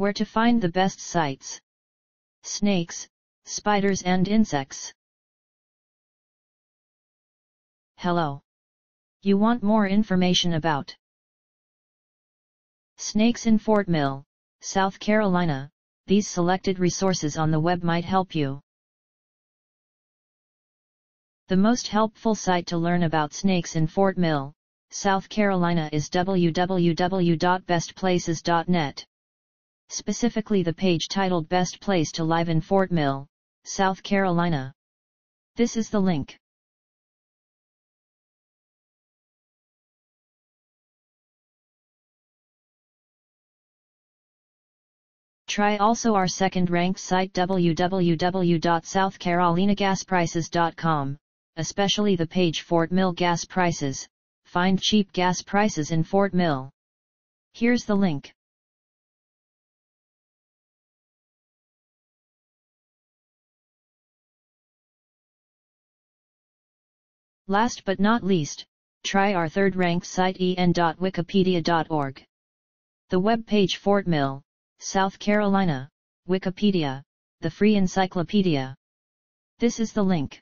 Where to find the best sites. Snakes, spiders and insects. Hello. You want more information about snakes in Fort Mill, South Carolina? These selected resources on the web might help you. The most helpful site to learn about snakes in Fort Mill, South Carolina is www.bestplaces.net. Specifically the page titled Best Place to Live in Fort Mill, South Carolina. This is the link. Try also our second ranked site www.southcarolinagasprices.com especially the page Fort Mill gas prices, find cheap gas prices in Fort Mill. Here's the link. Last but not least, try our third ranked site en.wikipedia.org. The web page Fort Mill, South Carolina, Wikipedia, the free encyclopedia. This is the link.